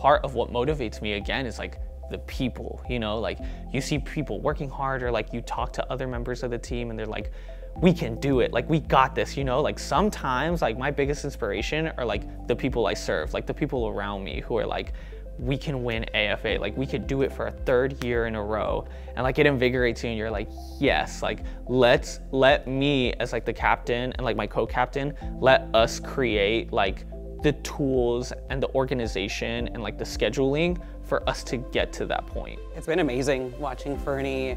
part of what motivates me again is like the people, you know, like you see people working hard or like you talk to other members of the team and they're like, we can do it. Like we got this, you know? Like sometimes like my biggest inspiration are like the people I serve, like the people around me who are like, we can win AFA. Like we could do it for a third year in a row. And like it invigorates you and you're like, yes, like let's let me as like the captain and like my co-captain, let us create like the tools and the organization and like the scheduling for us to get to that point. It's been amazing watching Fernie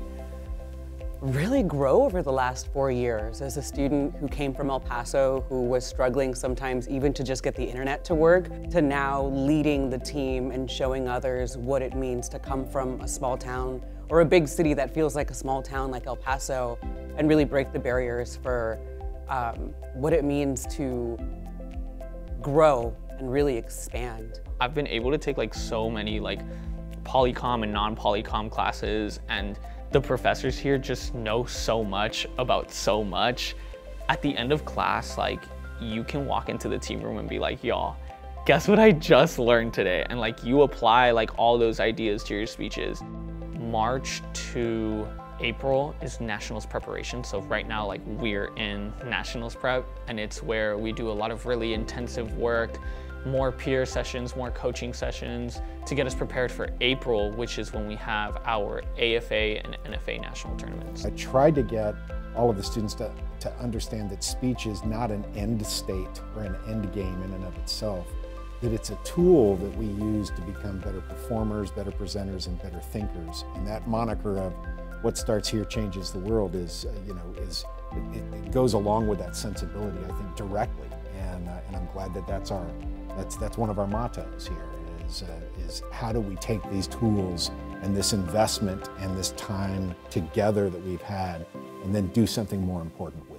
really grow over the last four years as a student who came from El Paso, who was struggling sometimes even to just get the internet to work, to now leading the team and showing others what it means to come from a small town or a big city that feels like a small town like El Paso and really break the barriers for um, what it means to grow and really expand. I've been able to take like so many like polycom and non-polycom classes and the professors here just know so much about so much. At the end of class, like you can walk into the team room and be like, y'all, guess what I just learned today? And like you apply like all those ideas to your speeches. March to April is nationals preparation. So right now, like we're in nationals prep and it's where we do a lot of really intensive work more peer sessions, more coaching sessions to get us prepared for April, which is when we have our AFA and NFA national tournaments. I tried to get all of the students to, to understand that speech is not an end state or an end game in and of itself, that it's a tool that we use to become better performers, better presenters, and better thinkers. And that moniker of what starts here changes the world is, uh, you know, is it, it, goes along with that sensibility, I think, directly. And, uh, and I'm glad that that's our that's, that's one of our mottos here is, uh, is how do we take these tools and this investment and this time together that we've had and then do something more important